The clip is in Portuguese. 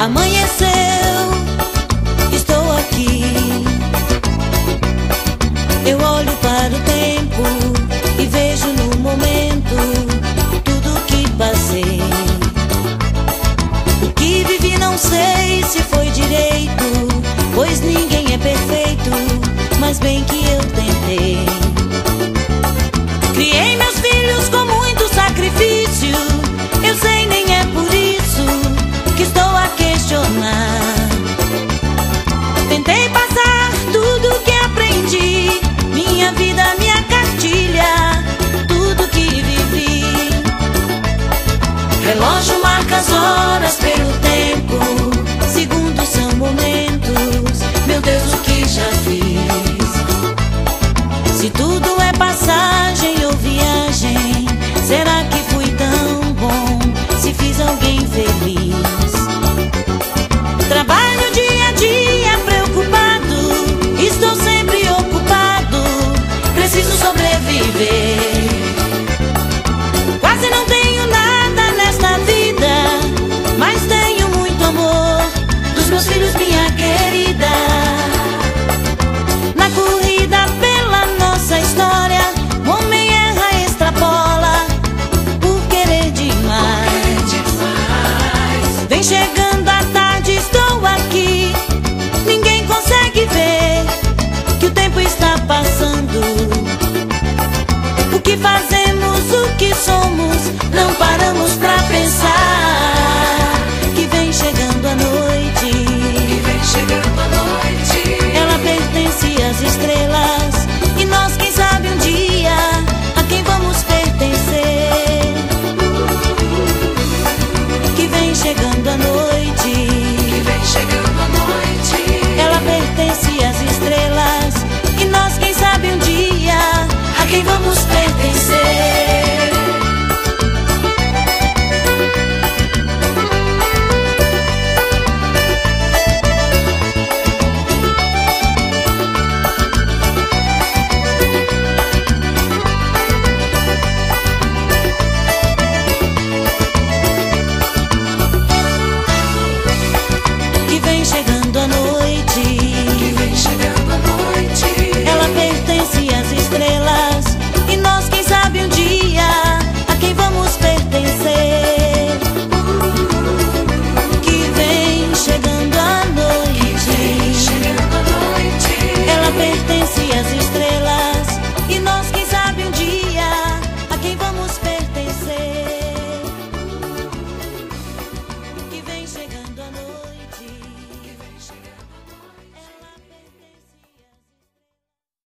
Amanheceu, estou aqui. Eu olho para o tempo e vejo no momento tudo que passei. O que vivi não sei se foi direito, pois ninguém é perfeito, mas bem que 一些歌